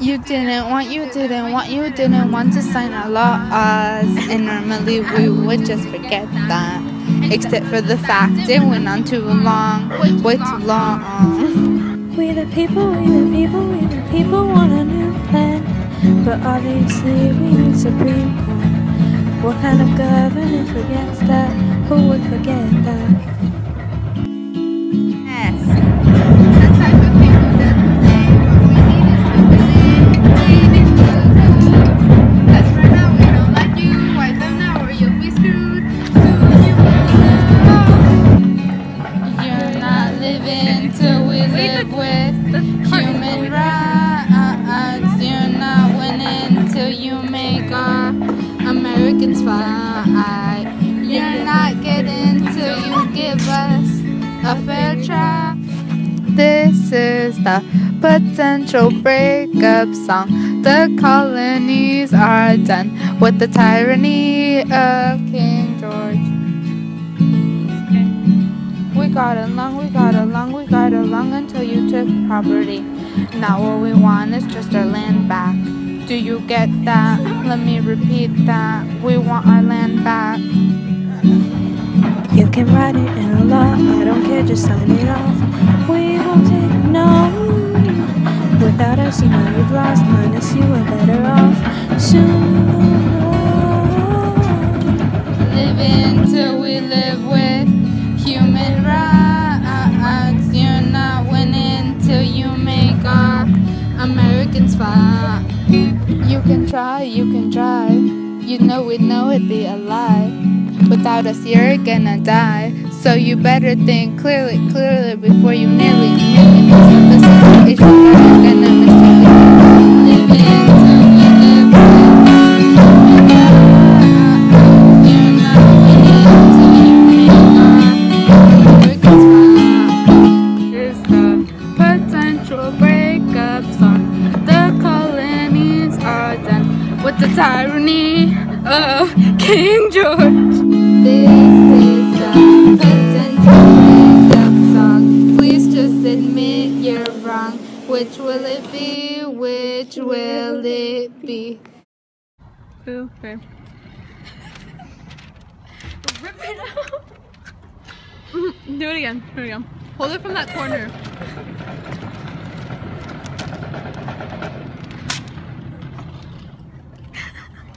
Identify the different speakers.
Speaker 1: You didn't want, you didn't want, you didn't want to sign a our laws. And normally we would just forget that. Except for the fact it went on too long, way too long.
Speaker 2: We the people, we the people, we the people want a new plan. But obviously we need Supreme Court. What kind of government forgets that? Who would forget that?
Speaker 1: Americans rights? You're not winning till you make on Americans fire. You're not getting into you give us a fair trial. This is the potential breakup song. The colonies are done with the tyranny of King George. We got along, we got along, we got along until you took property. Now all we want is just our land back. Do you get that? Let me repeat that. We want our land back.
Speaker 2: You can write it in a law, I don't care, just sign it off. We won't take no. Without us, you know you've lost. Minus you, we're better off. Soon
Speaker 1: Americans fight. You can try, you can try. You know we know it'd be a lie. Without us, you're gonna die. So you better think clearly, clearly before you nearly, nearly mess up the situation. You're gonna mistake it. Live with the tyranny of King George. This is a potential breakup song. Please just admit you're wrong. Which will it be? Which will it be?
Speaker 3: Okay. Rip it out. Do it again. Do it again. Hold it from that corner.